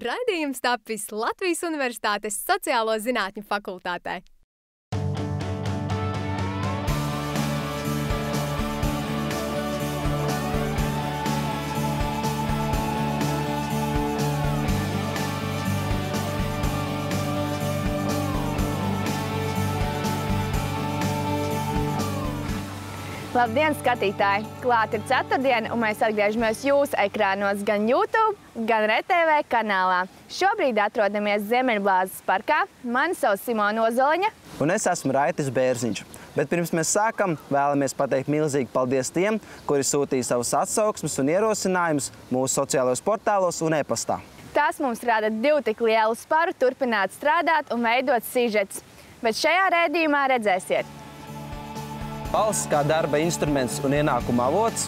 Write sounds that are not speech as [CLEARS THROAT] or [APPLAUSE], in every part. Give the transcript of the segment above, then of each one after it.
Raidījums tapis Latvijas Universitātes Sociālo zinātņu fakultātē. Labdien, skatītāji! Klāt ir ceturtdiena, un mēs atgriežamies jūsu ekrānos gan YouTube, gan RTV kanālā. Šobrīd atrodamies Ziemeļblāzes parkā. Mani sauc Simona Ozoliņa. Un es esmu Raitis Bērziņš. Bet pirms mēs sākam, vēlamies pateikt milzīgi paldies tiem, kuri sūtīja savus atsauksmes un ierosinājumus mūsu sociālajos portālos un e-pastā. Tas mums rada divu tik lielu sparu turpināt strādāt un veidot sižets. Bet šajā rēdījumā redzēsiet, Balss kā darba instruments un ienākuma avots,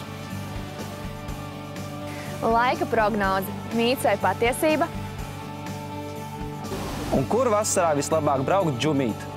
laika prognoze, mīts vai patiesība, un kur vasarā vislabāk braukt džumīt.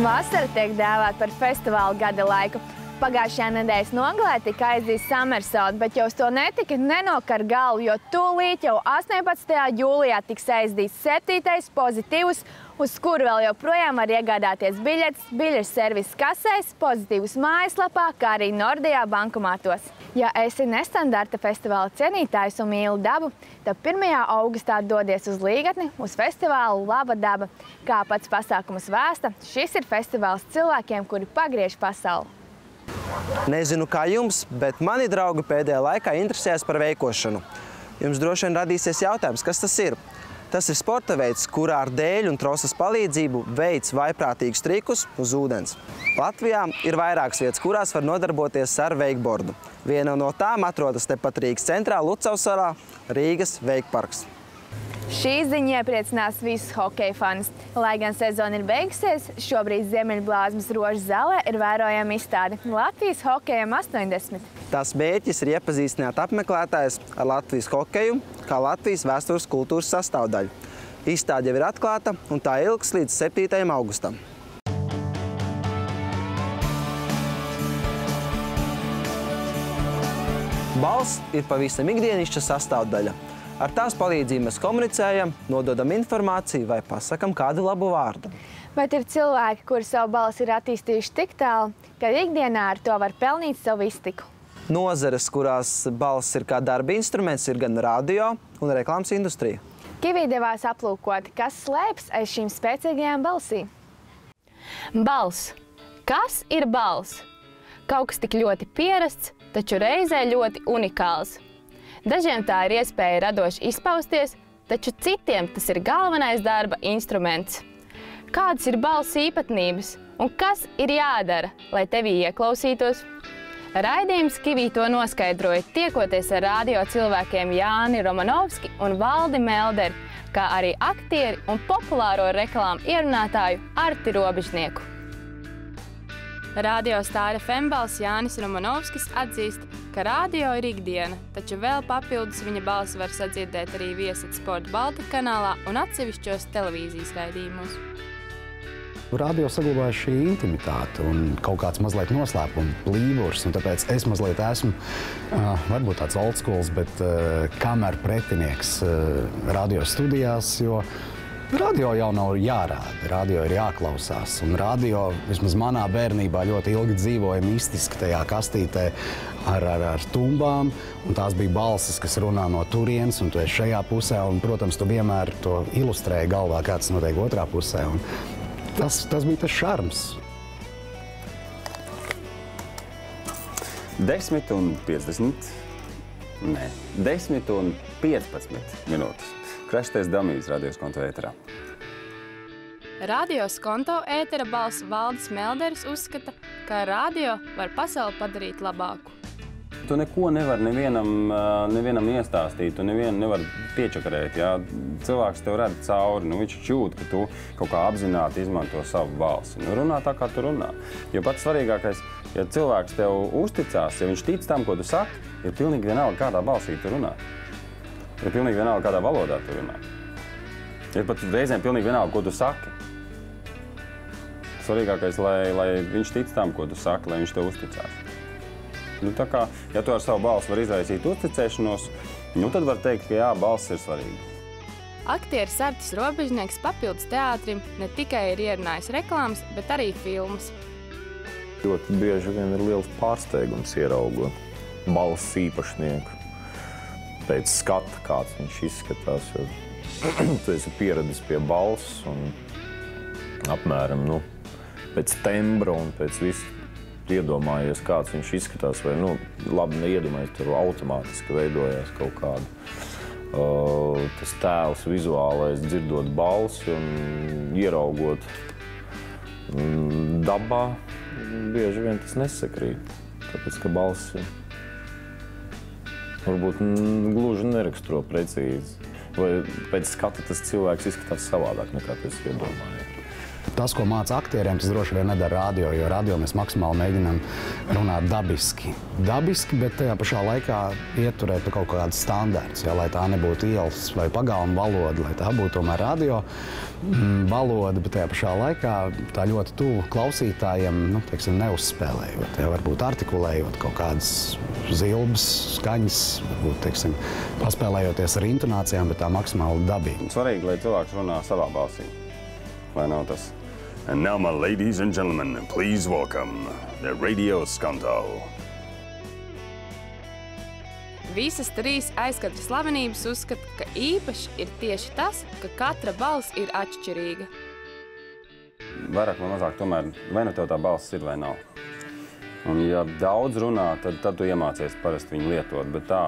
Vasara tiek dēvēta par festivālu gada laiku. Pagājušajā nedēļas nogalē tika aizdzīts Summersault, bet jau uz to netika nenokar galvu, jo tūlīt jau 18. jūlijā tiks aizdīts septītais pozitīvs, uz kuru vēl joprojām var iegādāties biļetes, biļešu servisu kasēs, pozitīvus mājaslapā, kā arī Nordijā bankomātos. Ja esi nestandarta festivāla cienītājs un mīli dabu, tad 1. augustā dodies uz Līgatni, uz festivālu Laba daba. Kā pats pasākums vēsta, šis ir festivāls cilvēkiem, kuri pagriež pasauli. Nezinu, kā jums, bet mani draugi pēdējā laikā interesējas par veikošanu. Jums droši vien radīsies jautājums, kas tas ir? Tas ir sporta veids, kurā ar dēļu un trosas palīdzību veids vaiprātīgus trikus uz ūdens. Latvijā ir vairākas vietas, kurās var nodarboties ar veikbordu. Viena no tām atrodas tepat Rīgas centrā Lucavsalā Rīgas veikparks. Šī ziņa iepriecinās visus hokeja fanus. Lai gan sezona ir beigusies, šobrīd Ziemeļblāzmas rožas zālē ir vērojama izstāde Latvijas hokejam 80. Tās mērķis ir iepazīstināt apmeklētājus ar Latvijas hokeju kā Latvijas vēstures kultūras sastāvdaļu. Izstāde jau ir atklāta un tā ilgs līdz 7. augustam. Balss ir pavisam ikdienišķa sastāvdaļa. Ar tās palīdzību mēs komunicējam, nododam informāciju vai pasakam kādu labu vārdu. Bet ir cilvēki, kuri savu balsi ir attīstījuši tik tālu, ka ikdienā ar to var pelnīt savu iztiku. Nozeres, kurās balss ir kā darba instruments, ir gan radio un reklāmas industrija. Kivī devās aplūkot, kas slēpjas aiz šīm spēcīgajām balsīm. Balss. Kas ir balss? Kaut kas tik ļoti pierasts, taču reizē ļoti unikāls. Dažiem tā ir iespēja radoši izpausties, taču citiem tas ir galvenais darba instruments. Kādas ir balss īpatnības un kas ir jādara, lai tevī ieklausītos? Raidījums Kivī to noskaidroja tiekoties ar radio cilvēkiem Jāni Romanovski un Valdi Melderi, kā arī aktieri un populāro reklāmu ierunātāju Arti Robežnieku. Radio stāra Fembals Jānis Romanovskis atzīst, ka radio ir ikdiena, taču vēl papildus viņa balsi var sadzirdēt arī viesat Sporta Baltika kanālā un atsevišķos televīzijas raidījumos. Radio saglabājas šī intimitāte un kaut kāds mazliet noslēpuma plīvurs, un tāpēc es mazliet esmu, uh, varbūt tāds old schools, bet uh, kamēr pretinieks uh, radio studijās, jo Radio jau nav jārāda, radio ir jāklausās. Un radio, vismaz manā bērnībā, ļoti ilgi dzīvoja mistiski tajā kastītē ar, ar, ar tumbām. Tās bija balsis, kas runā no turienes, un tu esi šajā pusē. Un, protams, tu vienmēr to ilustrēji galvā, kā tas notiek otrā pusē. Un tas, tas bija tas šarms. 10 un 50, nē, 10 un 15 minūtes. Krastais Damijas radios konto ēterā. Radio skonto ētera balss Valdis Melderis uzskata, ka radio var pasauli padarīt labāku. Tu neko nevari nevienam, nevienam iestāstīt, tu nevienu nevar piečakarēt. Jā. Cilvēks tev redz cauri, nu, viņš jūt, ka tu kaut kā apzināti izmanto savu balsi. Nu, runā tā, kā tu runā. Jo pats svarīgākais, ja cilvēks tev uzticās, ja viņš tic tam, ko tu saki, ir pilnīgi vienalga, kādā balsī tu runā. Ir pilnīgi vienalga, kādā valodā tu runā. Ir pat reizēm pilnīgi vienalga, ko tu saki. Svarīgākais, lai, lai viņš tic tam, ko tu saki, lai viņš tev uzticās. Nu, tā kā, ja tu ar savu balsi vari izraisīt uzticēšanos, nu, tad var teikt, ka jā, balss ir svarīga. Aktieris Artis Robežnieks papildus teātrim ne tikai ir ierunājis reklāmas, bet arī filmas. Ļoti bieži vien ir liels pārsteigums ieraugot balss īpašnieku pēc skata, kāds viņš izskatās. Jo [CLEARS THROAT] tu esi pieradis pie balss un apmēram nu, pēc tembra un pēc visu iedomājies, kāds viņš izskatās. Vai nu, labi neiedomājies, tur automātiski veidojās kaut kāda. Uh, tas tēls vizuālais, dzirdot balsi un ieraugot mm, dabā, bieži vien tas nesakrīt. Tāpēc, ka balss varbūt gluži neraksturo precīzi. Vai pēc skata tas cilvēks izskatās savādāk nekā tas iedomājies. Tas, ko māca aktieriem, tas droši vien nedara radio, jo radio mēs maksimāli mēģinām runāt dabiski. Dabiski, bet tajā pašā laikā ieturēt kaut kādus standartus, ja, lai tā nebūtu ielas vai pagāma valoda, lai tā būtu tomēr radio mm, valoda, bet tajā pašā laikā tā ļoti tuvu klausītājiem, nu, teiksim, neuzspēlējot, ja, varbūt artikulējot kaut kādas zilbas, skaņas, varbūt, teiksim, paspēlējoties ar intonācijām, bet tā maksimāli dabīgi. Svarīgi, lai cilvēks runā savā balsī. Vai nav tas? And now, my ladies and gentlemen, please welcome the Radio Skanto. Visas trīs aizkadra slavenības uzskata, ka īpaši ir tieši tas, ka katra balss ir atšķirīga. Vairāk vai mazāk, tomēr, vai nu tev tā balss ir vai nav. Un, ja daudz runā, tad, tad tu iemācies parasti viņu lietot. Bet tā,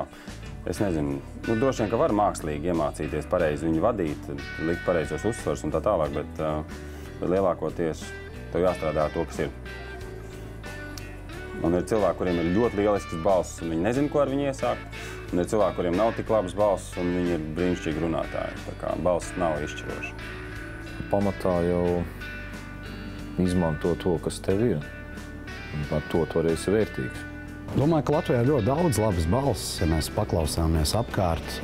es nezinu, nu, droši vien, ka var mākslīgi iemācīties pareizi viņu vadīt, likt pareizos uzsvars un tā tālāk, bet, bet lielākoties tev jāstrādā ar to, kas ir. Un ir cilvēki, kuriem ir ļoti lielisks balss, un viņi nezina, ko ar viņu iesākt. Un ir cilvēki, kuriem nav tik labs balss, un viņi ir brīnišķīgi runātāji. Tā kā balss nav izšķiroša. Pamatā jau izmanto to, kas tev ir. Un ar to tu arī esi vērtīgs. Domāju, ka Latvijā ir ļoti daudz labas balss. Ja mēs paklausāmies apkārt,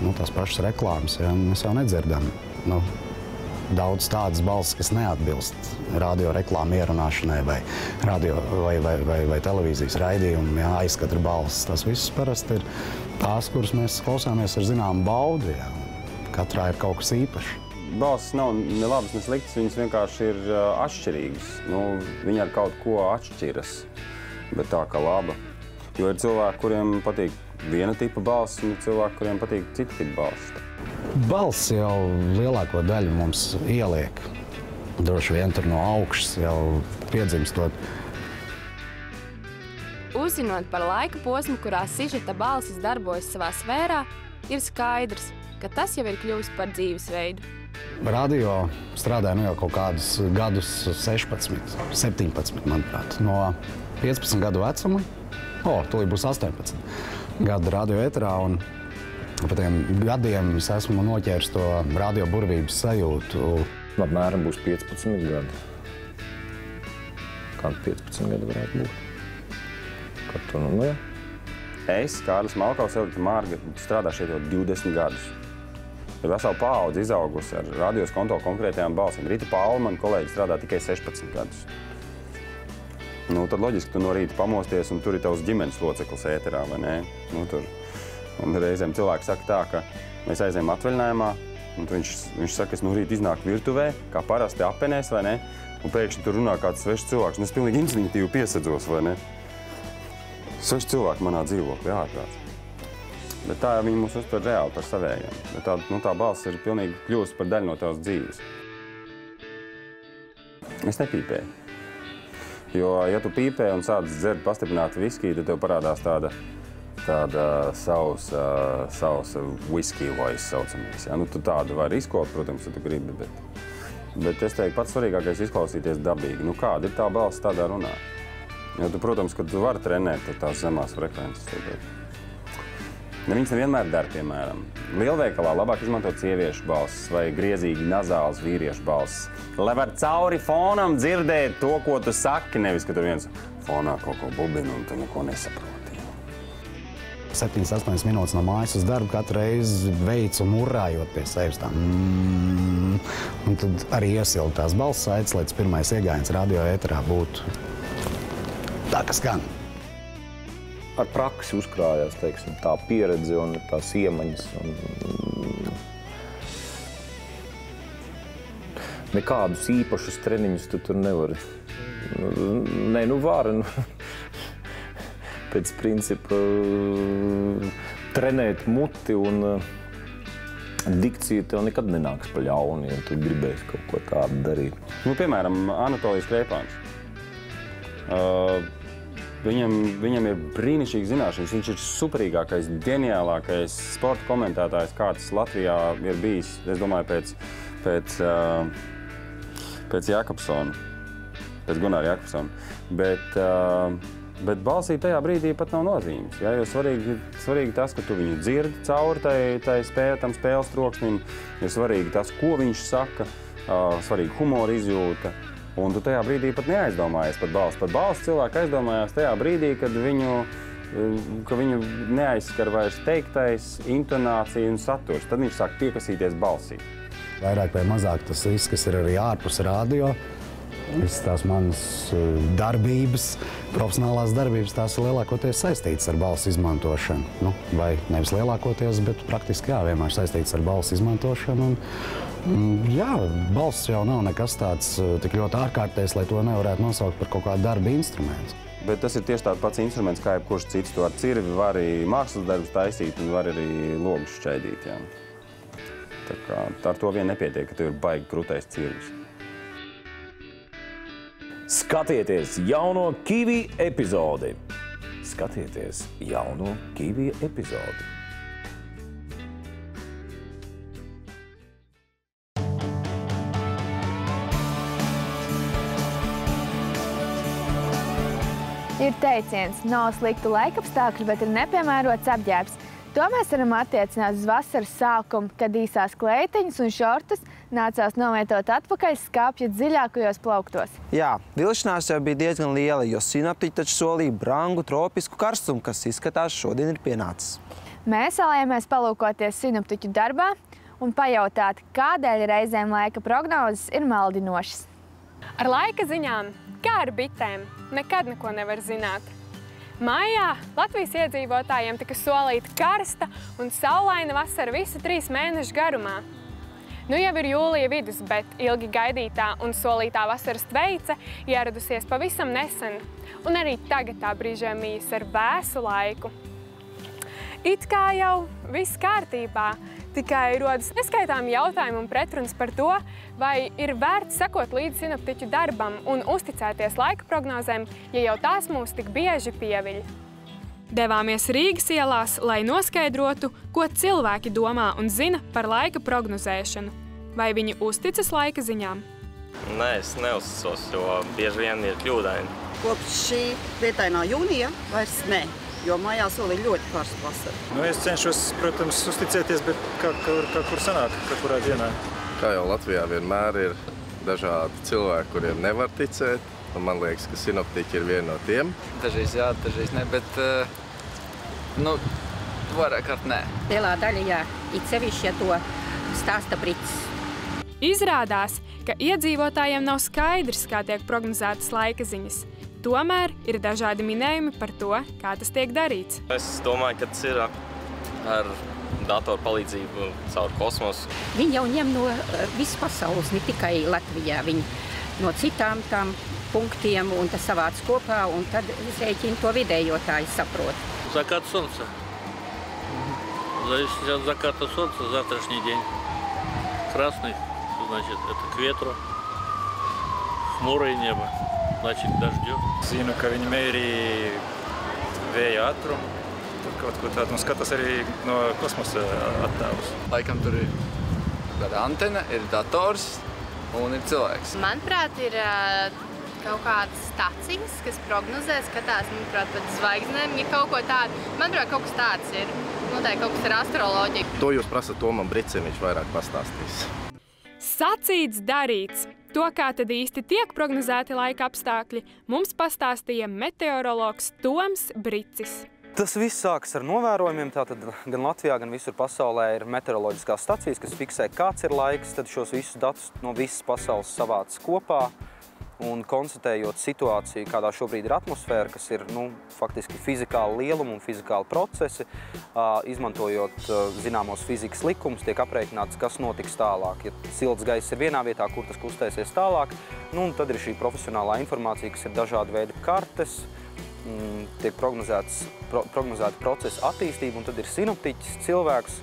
nu, tās pašas reklāmas, ja, mēs jau nedzirdam. Nu, daudz tādas balss, kas neatbilst radio reklāmu ierunāšanai vai, radio, vai, vai, vai, vai televīzijas raidījumam, jā, aizkatra balss. Tas viss parasti ir tās, kuras mēs klausāmies ar zināmu baudu. Jā. Katrā ir kaut kas īpašs. Balsts nav ne labas, ne sliktas, viņas vienkārši ir uh, atšķirīgas. Nu, viņi ar kaut ko atšķiras, bet tā kā laba. Jo ir cilvēki, kuriem patīk viena tipa balss, un ir cilvēki, kuriem patīk cita tipa balss. Balss jau lielāko daļu mums ieliek. Droši vien tur no augšas jau piedzimstot. Uzzinot par laika posmu, kurā sižeta balsis darbojas savā sfērā, ir skaidrs, ka tas jau ir kļuvis par dzīvesveidu. Radio strādāja nu jau kaut kādus gadus, 16, 17, manuprāt, no 15 gadu vecuma. O, tūlīt būs 18 gadu radio eterā. Un pa tiem gadiem es esmu noķēris to radio burvības sajūtu. Apmēram būs 15 gadi. Kādi 15 gadi varētu būt? Kad tu, nu, nu, jā. Es, Kārlis Malkaus, Elita Mārga, strādā šeit jau 20 gadus. Ir vesela paudze izaugusi ar radios konto konkrētajām balsīm. Rīta Paula, man kolēģi, strādā tikai 16 gadus. Nu, tad loģiski, tu no rīta pamosties un tur ir tavs ģimenes loceklis ēterā, vai ne? Nu, tur. Un reizēm cilvēki saka tā, ka mēs aizējām atvaļinājumā, un viņš, viņš saka, es no rīta iznāku virtuvē, kā parasti apenēs, vai ne? Un pēkšņi tur runā kāds svešs cilvēks, un es pilnīgi instinktīvi piesadzos, vai ne? Seši cilvēki manā dzīvoklī ārprāts. Bet tā viņi mūs uztver reāli par savējiem. Bet tā, nu, tā balss ir pilnīgi kļūst par daļu no tavas dzīves. Es nepīpēju. Jo, ja tu pīpē un sāc dzert pastiprinātu viskiju, tad tev parādās tāda, tāda sausa, sausa whisky voice saucamais. Ja? Nu, tu tādu vari izkopt, protams, ja tu gribi, bet, bet es teiktu, pats svarīgākais izklausīties dabīgi. Nu, kāda ir tā balss tādā runā? Jo, tu, protams, ka tu vari trenēt tās zemās frekvences. Tagad. Ne, viņas nevienmēr dara, piemēram, lielveikalā labāk izmantot sieviešu balsis vai griezīgi nazāls vīriešu balsis. Lai var cauri fonam dzirdēt to, ko tu saki, nevis, ka tur viens fonā kaut ko bubina un tu neko nesaproti. 7-8 minūtes no mājas uz darbu katru reizi veicu un urājot pie sevis. Tā, mm, un tad arī iesilda tās balss saites, lai tas pirmais iegājiens radio ēterā būtu tā, kas skan. Ar praksi uzkrājās teiksim, tā pieredze un tās iemaņas. Un, nekādus īpašus treniņus tu tur nevari. Nē, nu var. Nu, [LAUGHS] pēc principa trenēt muti un dikcija tev nekad nenāks pa ļaunu, ja tu gribēsi kaut ko tādu darīt. Nu, piemēram, Anatolijas Kreipāns. Uh, viņam, viņam ir brīnišķīgas zināšanas. Viņš ir superīgākais, ģeniālākais sporta komentētājs, kāds Latvijā ir bijis. Es domāju, pēc, pēc, pēc Jakobsona, pēc Gunāra Jakobsona. Bet, Bet balsī tajā brīdī pat nav nozīmes. Ja? Jo svarīgi, svarīgi tas, ka tu viņu dzirdi cauri tai, tai spēle, tam spēles troksnim. Ir svarīgi tas, ko viņš saka, svarīgi humora izjūta. Un tu tajā brīdī pat neaizdomājies par balsi. Pat balsi cilvēki aizdomājās tajā brīdī, kad viņu, ka viņu neaizskar vairs teiktais, intonācija un saturs. Tad viņš sāk piekasīties balsī. Vairāk vai mazāk tas viss, kas ir arī ārpus radio, Visas tās manas darbības, profesionālās darbības, tās ir lielākoties saistītas ar balsu izmantošanu. Nu, vai nevis lielākoties, bet praktiski jā, vienmēr saistītas ar balsu izmantošanu. Un, jā, balss jau nav nekas tāds tik ļoti ārkārtējs, lai to nevarētu nosaukt par kaut kādu darba instrumentu. Bet tas ir tieši tāds pats instruments, kā jebkurš cits. To ar cirvi var arī mākslas darbus taisīt un var arī logus šķaidīt. Jā. Tā kā ar to vien nepietiek, ka tev ir baigi krūtais cirvis. Skatieties jauno Kiwi epizodi! Skatieties jauno Kiwi epizodi! Ir teiciens, nav sliktu laikapstākļu, bet ir nepiemērots apģērbs. To mēs varam attiecināt uz vasaras sākumu, kad īsās kleitiņas un šortus nācās novietot atpakaļ skāpja dziļākajos plauktos. Jā, vilšanās jau bija diezgan liela, jo sinaptiķi taču solīja brangu tropisku karstumu, kas izskatās šodien ir pienācis. Mēs vēlējāmies palūkoties sinaptiķu darbā un pajautāt, kādēļ reizēm laika prognozes ir maldinošas. Ar laika ziņām, kā ar bitēm, nekad neko nevar zināt. Maijā Latvijas iedzīvotājiem tika solīta karsta un saulaina vasara visu trīs mēnešu garumā. Nu jau ir jūlija vidus, bet ilgi gaidītā un solītā vasaras tveice ieradusies pavisam nesen, un arī tagad tā brīžiem mīs ar vēsu laiku. It kā jau viss kārtībā, tikai rodas neskaitāmi jautājumi un pretrunas par to, vai ir vērts sekot līdzi sinoptiķu darbam un uzticēties laika prognozēm, ja jau tās mūs tik bieži pieviļ. Devāmies Rīgas ielās, lai noskaidrotu, ko cilvēki domā un zina par laika prognozēšanu. Vai viņi uzticas laika ziņām? Nē, es neuzticos, jo bieži vien ir kļūdaini. Kopš šī vietainā jūnija vairs ne jo mājā solīja ļoti karstu vasaru. Nu, es cenšos, protams, uzticēties, bet kā, kā, kā kur sanāk, kā kurā dienā. Kā jau Latvijā vienmēr ir dažādi cilvēki, kuriem nevar ticēt. Un man liekas, ka sinoptiķi ir viena no tiem. Dažreiz jā, dažreiz ne, bet uh, nu, vairāk kārt nē. Lielā daļa jā, it sevišķi, ja to stāsta Brits. Izrādās, ka iedzīvotājiem nav skaidrs, kā tiek prognozētas laika ziņas. Tomēr ir dažādi minējumi par to, kā tas tiek darīts. Es domāju, ka tas ir ar datoru palīdzību caur kosmosu. Viņi jau ņem no visas pasaules, ne tikai Latvijā. Viņi no citām tām punktiem un tas savāc kopā un tad izrēķina to vidējotāju saprot. Закат солнца. Зависит от заката солнца завтрашний день. Красный, значит, это к ветру. Хмурое небо Plačīt dažģot. Zinu, ka viņi mēri vēja ātrumu. Tur kaut ko tādu un skatās arī no kosmosa attēlus. Laikam tur ir tāda antena, ir dators un ir cilvēks. Manuprāt, ir kaut kādas staciņas, kas prognozē, skatās, manuprāt, pēc zvaigznēm, ja kaut ko tādu. Manuprāt, kaut kas tāds ir. Noteikti kaut kas ir astroloģija. To jūs prasat Tomam Bricevičs vairāk pastāstīs. Sacīts darīts! To, kā tad īsti tiek prognozēti laika apstākļi, mums pastāstīja meteorologs Toms Bricis. Tas viss sākas ar novērojumiem. Tātad gan Latvijā, gan visur pasaulē ir meteoroloģiskās stacijas, kas fiksē, kāds ir laiks. Tad šos visus datus no visas pasaules savāc kopā un konstatējot situāciju, kādā šobrīd ir atmosfēra, kas ir nu, faktiski fizikāla lieluma un fizikāla procesi, izmantojot zināmos fizikas likumus, tiek aprēķināts, kas notiks tālāk. Ja silts gaiss ir vienā vietā, kur tas kustēsies tālāk, nu, tad ir šī profesionālā informācija, kas ir dažādi veidi kartes, mm, tiek prognozēts, pro, prognozēta procesa attīstība, un tad ir sinoptiķis, cilvēks,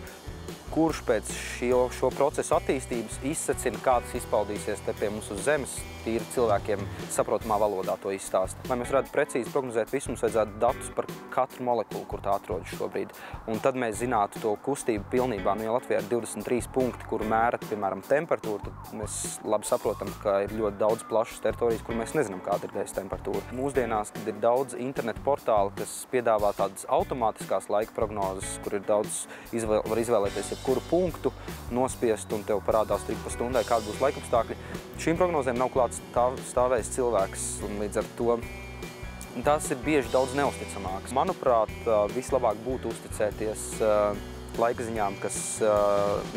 kurš pēc šo, šo procesu attīstības izsacina, kā tas izpaudīsies te pie mums uz zemes, tīri cilvēkiem saprotamā valodā to izstāst. Lai mēs varētu precīzi prognozēt visu, mums vajadzētu datus par katru molekulu, kur tā atrodas šobrīd. Un tad mēs zinātu to kustību pilnībā. Nu, ja Latvijā ir 23 punkti, kur mērat, piemēram, temperatūru, tad mēs labi saprotam, ka ir ļoti daudz plašas teritorijas, kur mēs nezinām, kāda ir gaisa temperatūra. Mūsdienās, kad ir daudz internetu portāli, kas piedāvā tādas automātiskās laika prognozes, kur ir daudz izvēl, var izvēlēties jebkuru punktu, nospiest un tev parādās tik pa stundai, kāda būs laikapstākļi. Šīm prognozēm nav klāts stāv, stāvējis cilvēks, un līdz ar to tas ir bieži daudz neusticamāks. Manuprāt, vislabāk būtu uzticēties laika ziņām, kas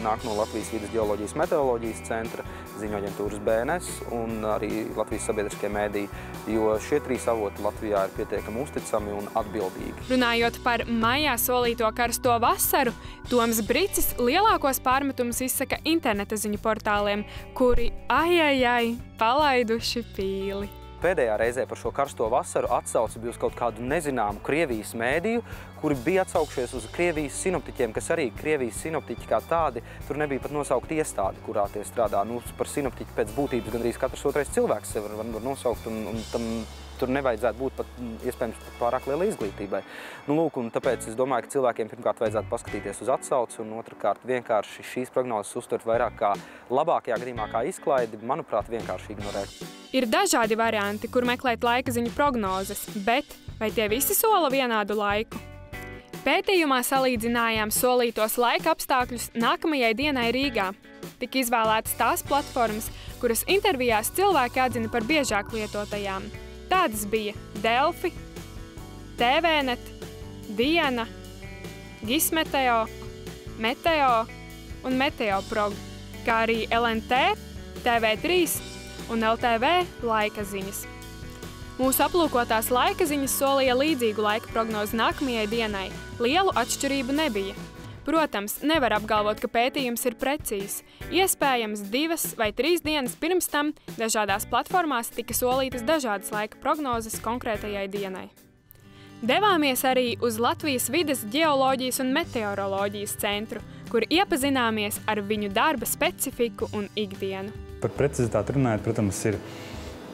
nāk no Latvijas vidas geoloģijas meteoroloģijas centra, ziņu aģentūras BNS un arī Latvijas sabiedriskie mēdī, jo šie trīs avoti Latvijā ir pietiekami uzticami un atbildīgi. Runājot par maijā solīto karsto vasaru, Toms Bricis lielākos pārmetumus izsaka interneta ziņu portāliem, kuri ajajai palaiduši pīli. Pēdējā reizē par šo karsto vasaru atsauci bija uz kaut kādu nezināmu Krievijas mēdīju, kuri bija atsaukšies uz Krievijas sinoptiķiem, kas arī Krievijas sinoptiķi kā tādi, tur nebija pat nosaukt iestādi, kurā tie strādā. Nu, par sinoptiķi pēc būtības gandrīz katrs otrais cilvēks sev var, var nosaukt, un, un tam tur nevajadzētu būt pat iespējams pat pārāk lielai izglītībai. Nu, lūk, un tāpēc es domāju, ka cilvēkiem pirmkārt vajadzētu paskatīties uz atsauci, un otrkārt vienkārši šīs prognozes uztvert vairāk kā labākajā gadījumā kā izklaidi, manuprāt, vienkārši ignorēt. Ir dažādi varianti, kur meklēt laika ziņu prognozes, bet vai tie visi sola vienādu laiku? Pētījumā salīdzinājām solītos laika apstākļus nākamajai dienai Rīgā. Tik izvēlētas tās platformas, kuras intervijās cilvēki atzina par biežāk lietotajām. Tādas bija Delfi, TVNet, Diena, Gismeteo, Meteo un Meteoprog, kā arī LNT, TV3 un LTV laika ziņas. Mūsu aplūkotās laika ziņas solīja līdzīgu laika prognozi nākamajai dienai. Lielu atšķirību nebija. Protams, nevar apgalvot, ka pētījums ir precīzs. Iespējams, divas vai trīs dienas pirms tam dažādās platformās tika solītas dažādas laika prognozes konkrētajai dienai. Devāmies arī uz Latvijas vides geoloģijas un meteoroloģijas centru, kur iepazināmies ar viņu darba specifiku un ikdienu. Par precizitāti runājot, protams, ir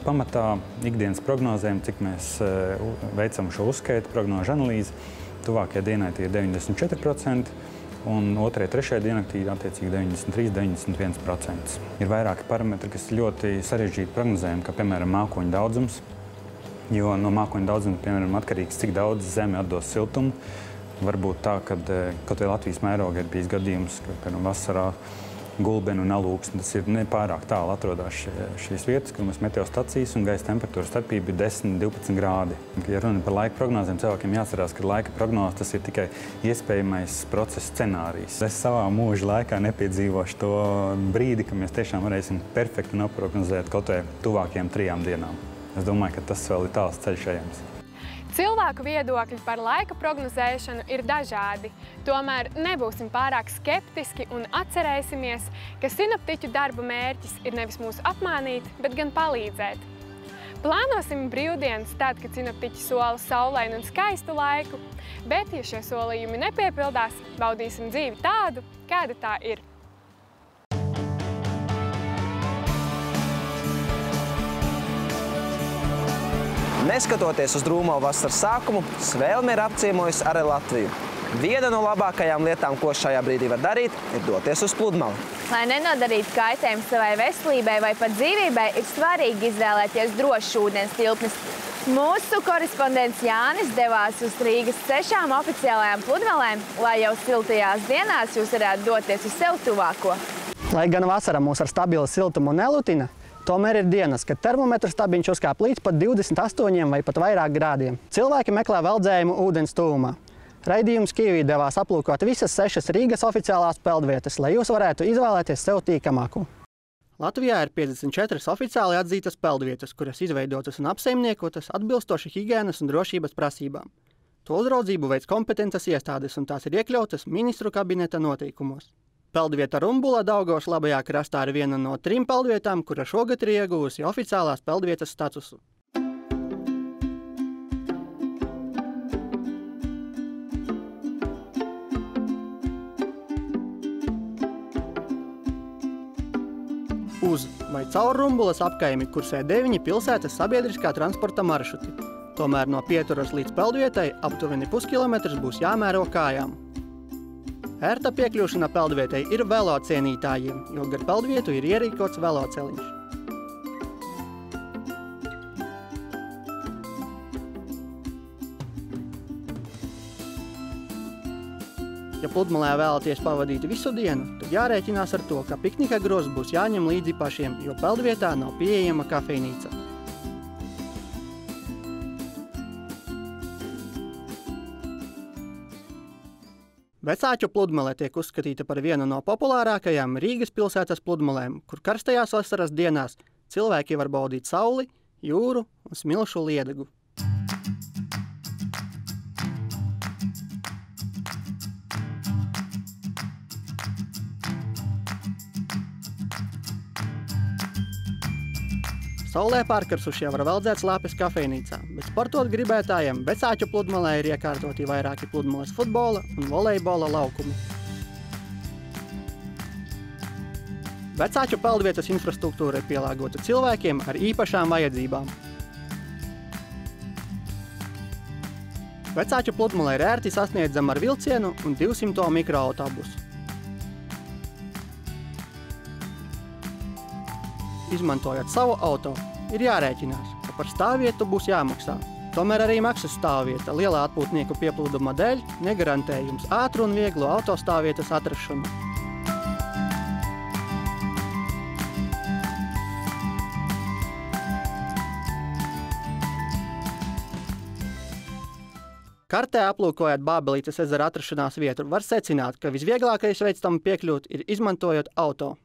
pamatā ikdienas prognozēm, cik mēs veicam šo uzskaitu, prognožu analīzi. Tuvākajai dienai tie ir 94%, un otrajai, trešajai diennaktī attiecīgi 93-91%. Ir vairāki parametri, kas ļoti sarežģīti prognozējami, kā piemēram mākoņu daudzums, jo no mākoņu daudzuma, piemēram, atkarīgs, cik daudz zeme atdos siltumu. Varbūt tā, ka kaut vai Latvijas mērogā ir bijis gadījums, ka, piemēram, vasarā gulbeni un alūksni. Tas ir nepārāk tālu atrodas šīs vietas, kur mums meteostacijas un gaisa temperatūra starpība ir 10-12 grādi. Ja runa par laika prognozēm, cilvēkiem jāatcerās, ka laika prognoze tas ir tikai iespējamais procesa scenārijs. Es savā mūža laikā nepiedzīvošu to brīdi, ka mēs tiešām varēsim perfekti noprognozēt kaut vai tuvākajām trijām dienām. Es domāju, ka tas vēl ir tāls ceļš ejams. Cilvēku viedokļi par laika prognozēšanu ir dažādi. Tomēr nebūsim pārāk skeptiski un atcerēsimies, ka sinoptiķu darba mērķis ir nevis mūs apmānīt, bet gan palīdzēt. Plānosim brīvdienas tad, kad sinoptiķi sola saulainu un skaistu laiku, bet, ja šie solījumi nepiepildās, baudīsim dzīvi tādu, kāda tā ir. Neskatoties uz drūmo vasaras sākumu, Svēlme ir apciemojusi arī Latviju. Viena no labākajām lietām, ko šajā brīdī var darīt, ir doties uz pludmali. Lai nenodarītu kaitējumu savai veselībai vai pat dzīvībai, ir svarīgi izvēlēties drošs ūdens tilpnes. Mūsu korespondents Jānis devās uz Rīgas sešām oficiālajām pludmalēm, lai jau siltajās dienās jūs varētu doties uz sev tuvāko. Lai gan vasarā mūs ar stabilu siltumu nelutina, Tomēr ir dienas, kad termometra stabiņš uzkāp līdz pat 28 vai pat vairāk grādiem. Cilvēki meklē veldzējumu ūdens tuvumā. Raidījums Kīvī devās aplūkot visas sešas Rīgas oficiālās peldvietas, lai jūs varētu izvēlēties sev tīkamāko. Latvijā ir 54 oficiāli atzītas peldvietas, kuras izveidotas un apsaimniekotas atbilstoši higiēnas un drošības prasībām. To uzraudzību veids kompetences iestādes, un tās ir iekļautas ministru kabineta noteikumos. Peldvieta Rumbula Daugavas labajā krastā ir viena no trim peldvietām, kura šogad ir ieguvusi oficiālās peldvietas statusu. Uz vai caur Rumbulas apkaimi kursē deviņi pilsētas sabiedriskā transporta maršruti. Tomēr no pieturas līdz peldvietai aptuveni puskilometrs būs jāmēro kājām. Ērta piekļūšana peldvietai ir velo cienītājiem, jo gar peldvietu ir ierīkots veloceliņš. Ja pludmalē vēlaties pavadīt visu dienu, tad jārēķinās ar to, ka piknika grozs būs jāņem līdzi pašiem, jo peldvietā nav pieejama kafejnīca. Vecāķu pludmale tiek uzskatīta par vienu no populārākajām Rīgas pilsētas pludmalēm, kur karstajās vasaras dienās cilvēki var baudīt sauli, jūru un smilšu liedegu. Saulē pārkarsušie var veldzēt slāpes kafejnīcā, bet sportot gribētājiem vecāķu pludmalē ir iekārtoti vairāki pludmales futbola un volejbola laukumi. Vecāķu peldvietas infrastruktūra ir pielāgota cilvēkiem ar īpašām vajadzībām. Vecāķu pludmalē ir ērti sasniedzama ar vilcienu un 200 mikroautobusu. Izmantojot savu auto, ir jārēķinās, ka par stāvvietu būs jāmaksā. Tomēr arī maksas stāvvieta lielā atpūtnieku pieplūduma dēļ negarantē jums ātru un vieglu autostāvvietas atrašanu. Kartē aplūkojot Bābelītes ezera atrašanās vietu, var secināt, ka visvieglākais veids tam piekļūt ir izmantojot auto.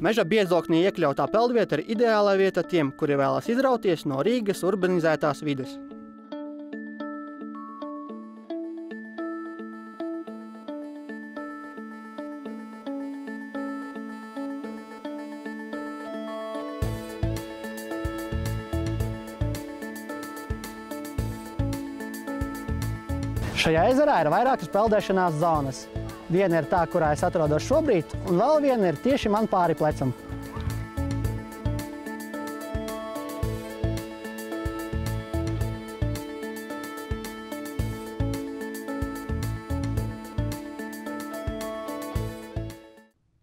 Meža biezoknī iekļautā peldvieta ir ideālā vieta tiem, kuri vēlas izrauties no Rīgas urbanizētās vides. Šajā ezerā ir vairākas peldēšanās zonas. Viena ir tā, kurā es atrodos šobrīd, un vēl viena ir tieši man pāri plecam.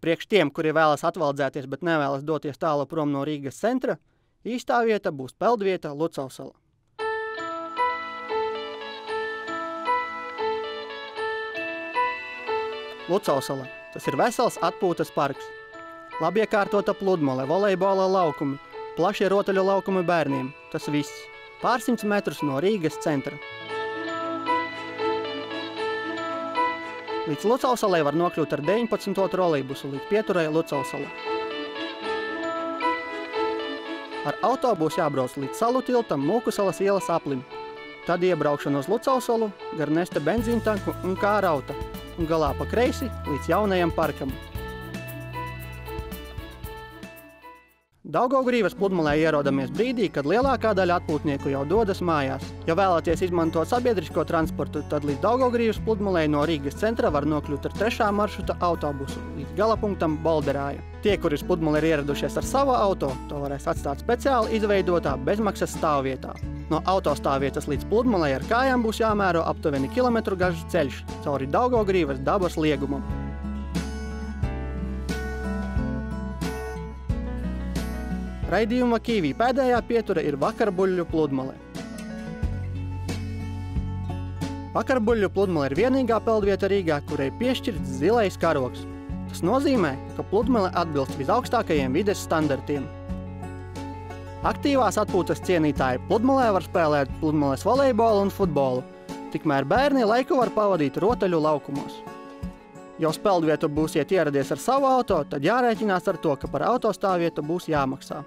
Priekš tiem, kuri vēlas atvaldzēties, bet nevēlas doties tālu prom no Rīgas centra, īstā vieta būs peldvieta Lucavsala. Lucavsala. Tas ir vesels atpūtas parks. Labi iekārtota pludmale, volejbola laukumi, plašie rotaļu laukumi bērniem. Tas viss. Pārsimts metrus no Rīgas centra. Līdz Lucausalai var nokļūt ar 19. trolejbusu līdz pieturai Lucausalai. Ar autobusu jābrauc līdz salu tiltam Mūkusalas ielas aplim. Tad iebraukšana uz Lucausalu, gar nesta benzīntanku un kā rauta, un galā pa kreisi līdz jaunajam parkam. Daugaugrīvas pludmalē ierodamies brīdī, kad lielākā daļa atpūtnieku jau dodas mājās. Ja vēlaties izmantot sabiedrisko transportu, tad līdz Daugaugrīvas pludmalē no Rīgas centra var nokļūt ar trešā maršruta autobusu līdz galapunktam Bolderāja. Tie, kuri uz pludmali ir ieradušies ar savu auto, to varēs atstāt speciāli izveidotā bezmaksas stāvvietā. No autostāvvietas līdz pludmalei ar kājām būs jāmēro aptuveni kilometru garš ceļš cauri Daugaugrīvas dabas liegumam. Raidījuma Kīvī pēdējā pietura ir Vakarbuļļu pludmale. Vakarbuļļu pludmale ir vienīgā peldvieta Rīgā, kurai piešķirts zilais karoks. Tas nozīmē, ka pludmale atbilst visaugstākajiem vides standartiem. Aktīvās atpūtas cienītāji pludmalē var spēlēt pludmales volejbolu un futbolu, tikmēr bērni laiku var pavadīt rotaļu laukumos. Ja uz peldvietu būsiet ieradies ar savu auto, tad jārēķinās ar to, ka par autostāvvietu būs jāmaksā.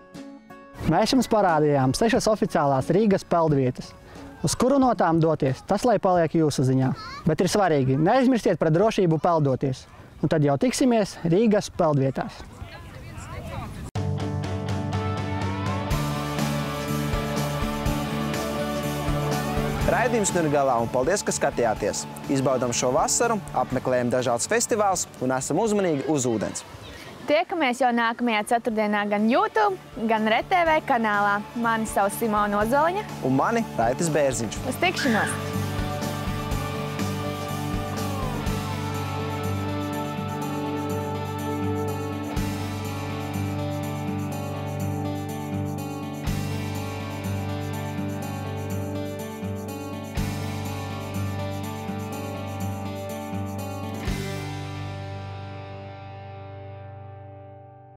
Mēs jums parādījām sešas oficiālās Rīgas peldvietas. Uz kuru no tām doties, tas lai paliek jūsu ziņā. Bet ir svarīgi, neaizmirstiet par drošību peldoties. Un tad jau tiksimies Rīgas peldvietās. Raidījums nu ir galā un paldies, ka skatījāties. Izbaudām šo vasaru, apmeklējam dažādus festivālus un esam uzmanīgi uz ūdens. Tiekamies jau nākamajā ceturtdienā gan YouTube, gan RTV kanālā. Mani sauc Simona Ozoliņa. Un mani Raitis Bērziņš. Uz tikšanos!